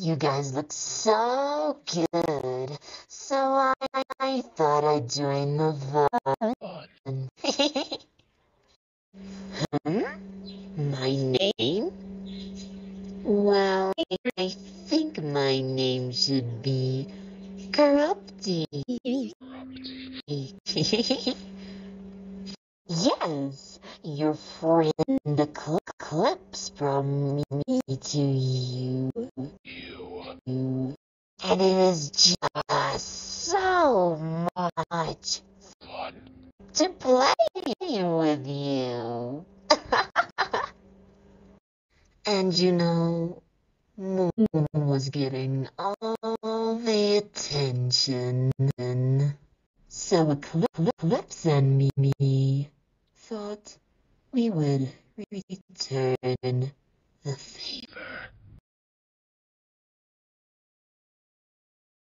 You guys look so good. So I, I thought I'd join the fun. hmm? My name? Well, I think my name should be Corruptee. yes, your friend cl- clips from me to. You And it is just so much fun. to play with you. and you know, Moon was getting all the attention. So Eclipse and me thought we would return.